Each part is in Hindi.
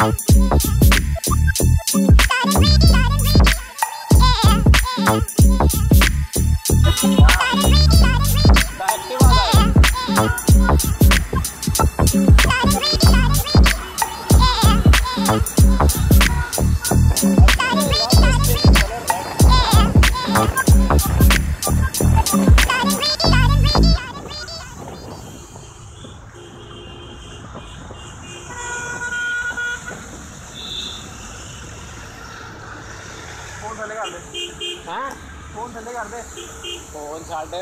out. कौन साठ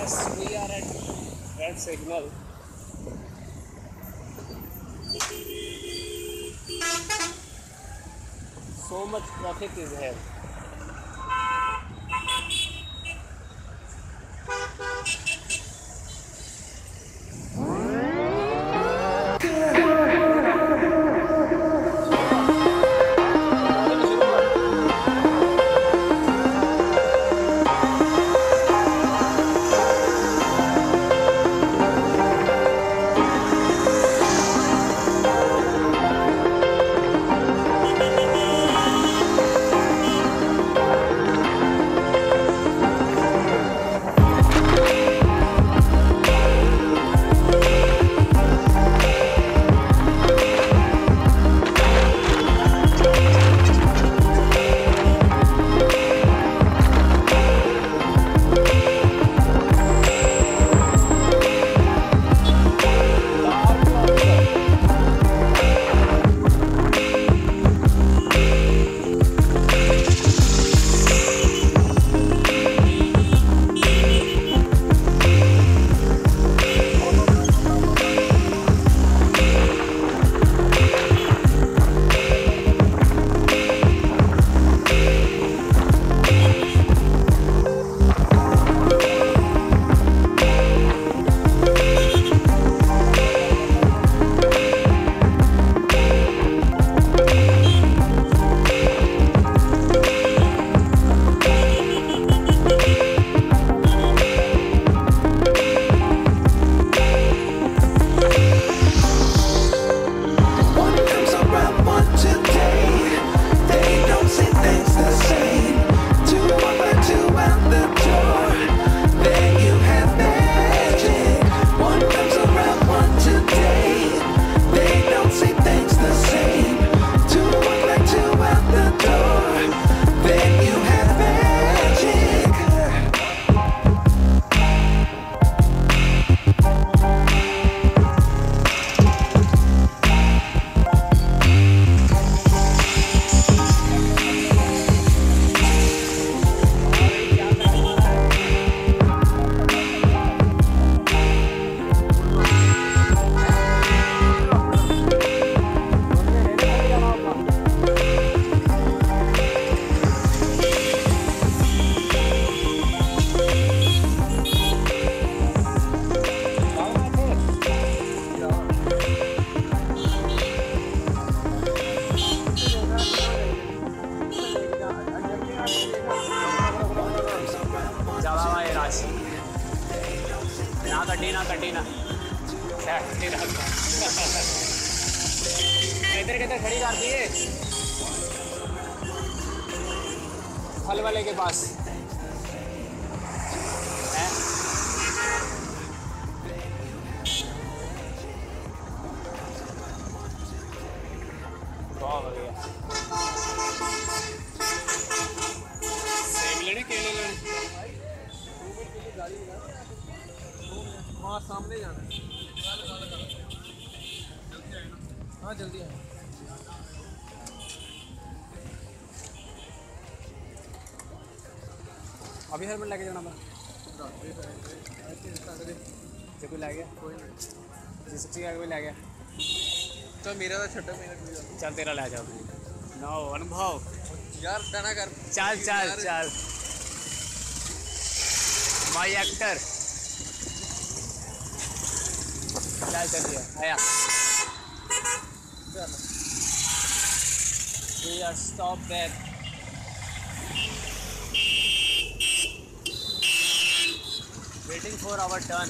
yes we are at red signal so much traffic is here Thank you. वहाँ सामने जाना है हाँ जल्दी आए अभी हेलमेट लेके जाना मैं जे कोई लै गया कोई नहीं जिस चीज़ कोई लै गया तो मेरा तो छड्डो मेरा चल तेरा ले जाओ। नो अनुभव। यार डना कर। चल चल चल। माई एक्टर चल चलिए आया। चल। We are stopped there. Waiting for our turn.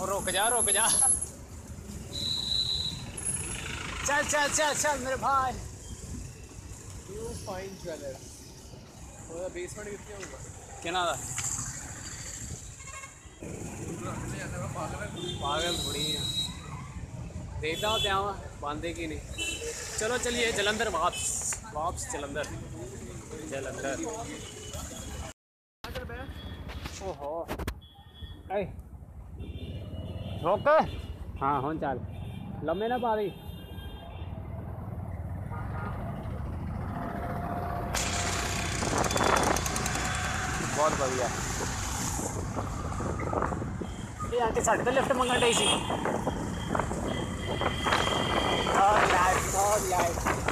और रुक जा रुक जा। चल चल चल चल मेरे भाई। न्यू फाइन ज्वेलर और बेसमेंट कितने होगा? कितना था पागल थोड़ी है। देखता हूँ तो त्यावा बांधे की नहीं। चलो चलिए जलंधर वापस। वापस जलंधर। जलंधर। ओहो। रोक। हाँ हो चल। लम्बे ना पा रही। बहुत बढ़िया। लिफ्ट मंगा इसी और लाइट और light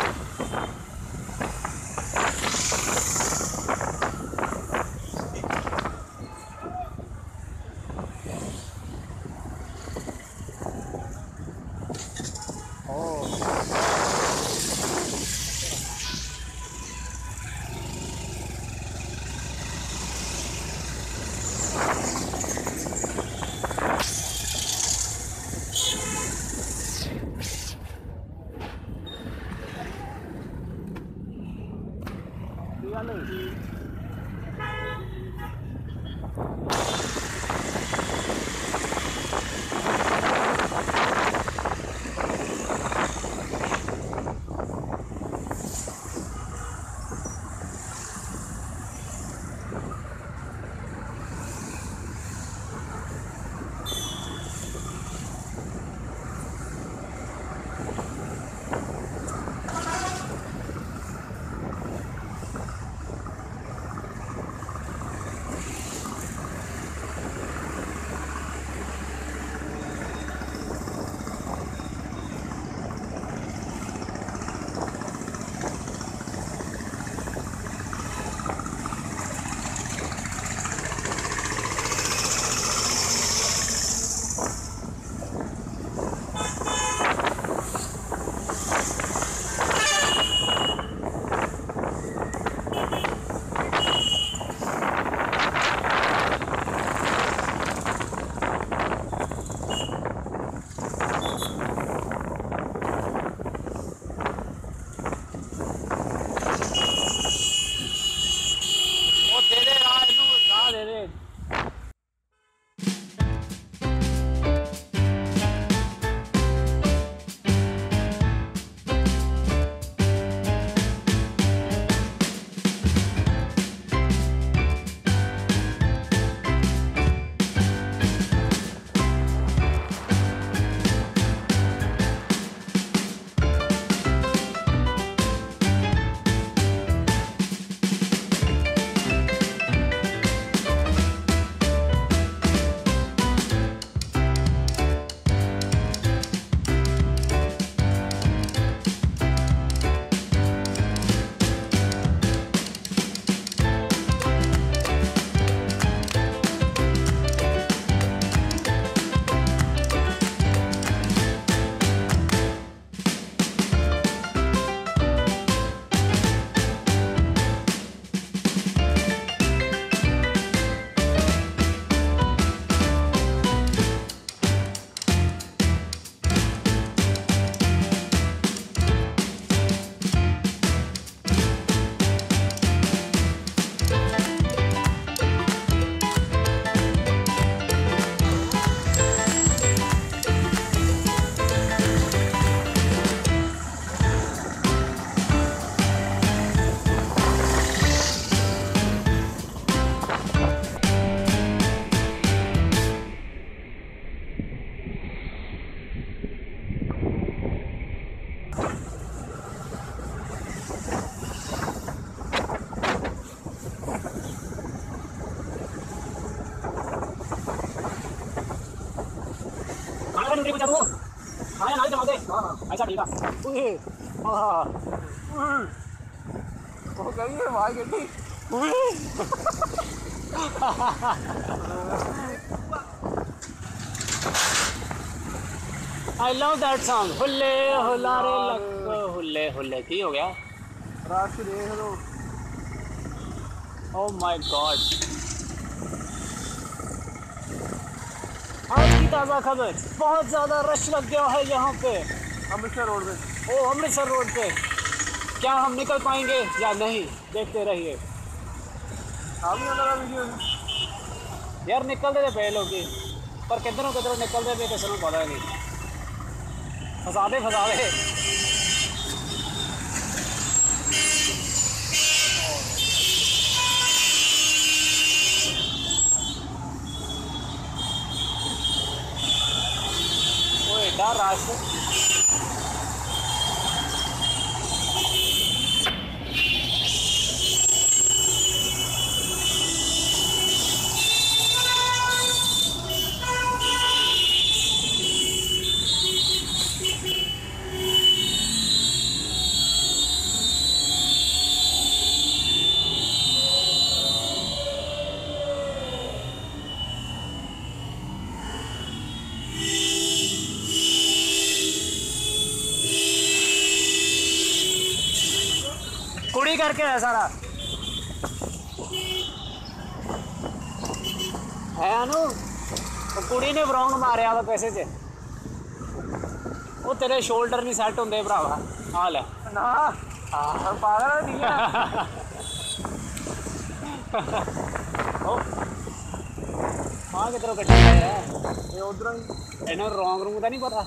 I love that song. Hulle hulare lakk hulle hulle. What happened? Rashi. Oh my God. ताज़ा खबर। बहुत ज़्यादा रश लग गया है यहाँ पे। अमृतसर रोड पे। ओ अमृतसर रोड पे। क्या हम निकल पाएँगे या नहीं? देखते रहिए। यार निकल रहे पहले लोग पर किधरों किधरों निकल रहे थे किसी पता नहीं। फंसा दे फंसा दे। faixa. ਰਸ਼ ਕੁੜੀ ਕਰਕੇ ਹੈ ਸਾਰਾ ਹੈ ਅਨੂ ਉਹ ਕੁੜੀ ਨੇ ਬਰੌਂਗ ਮਾਰਿਆ ਵਾ ਪੈਸੇ 'ਚ। ਉਹ ਤੇਰੇ ਸ਼ੋਲਡਰ ਨਹੀਂ ਸੈੱਟ ਹੁੰਦੇ ਭਰਾਵਾ। ਆ ਲੈ। ਨਾ। ਆ ਪਾਗਲ ਨਹੀਂ ਆ ਉਹ। ਆ ਕਿਧਰੋਂ ਕੱਢਿਆ ਹੈ? ਇਹ ਉਧਰੋਂ ਇਹਨਾਂ ਰੌਂਗ ਰੂਮ ਦਾ ਨਹੀਂ ਪਤਾ?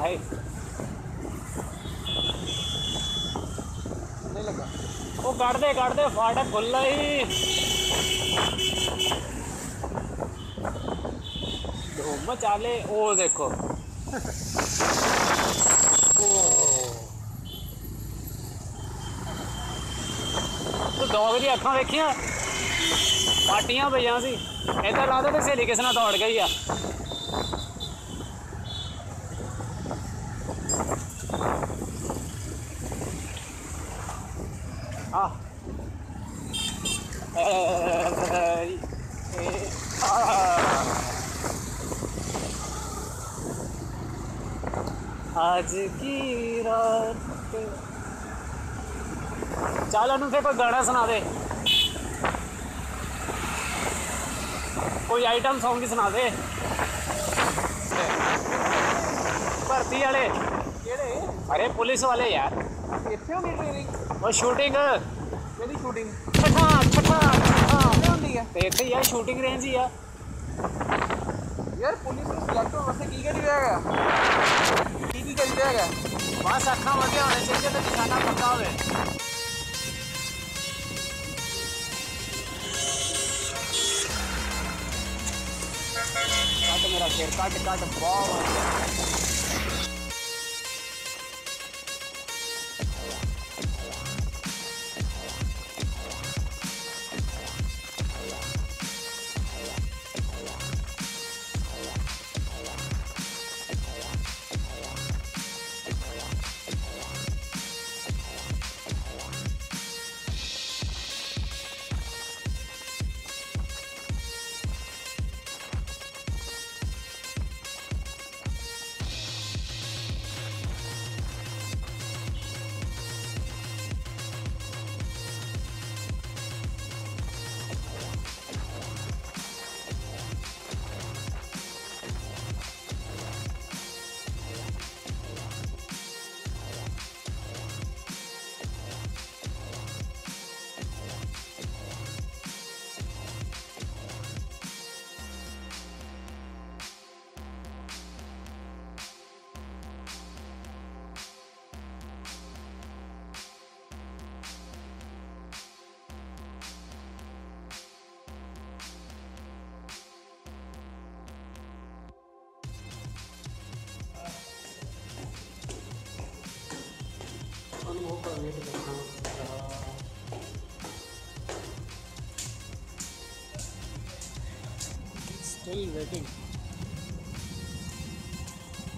हाय नहीं काट दे काट दे फाटक खुला ही चाले ओ देखो। ओ। तो अखा देखिया? पाटिया पे इधर लादा सहेली किसना दौड़ गई है ਕੋਈ ਆਈਟਮ Song ਹੀ ਸੁਣਾ ਦੇ ਭਰਤੀ ਵਾਲੇ ਕਿਹੜੇ ਅਰੇ ਪੁਲਿਸ ਵਾਲੇ ਯਾਰ ਇੱਥੇ ਹੁੰਦੀ ਟ੍ਰੇਨਿੰਗ ਉਹ ਸ਼ੂਟਿੰਗ ਕਿਹੜੀ ਸ਼ੂਟਿੰਗ ਪਠਾਨ ਪਠਾਨ ਪਠਾਨ ਕਿੱਥੇ ਹੁੰਦੀ ਆ ਤੇ ਇੱਥੇ ਯਾਰ ਸ਼ੂਟਿੰਗ ਰੇਂਜ ਹੀ ਆ ਯਾਰ ਪੁਲਿਸ ਨੂੰ ਸਿਲੈਕਟ ਹੋਣ ਵਾਸਤੇ ਕੀ ਕਰੀ बस अखा मज़े होने चाहिए तो निशाना पक्का हुए काट मेरा शेर काट काट बहुत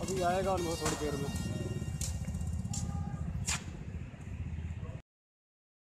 अभी आएगा और वो थोड़ी देर में।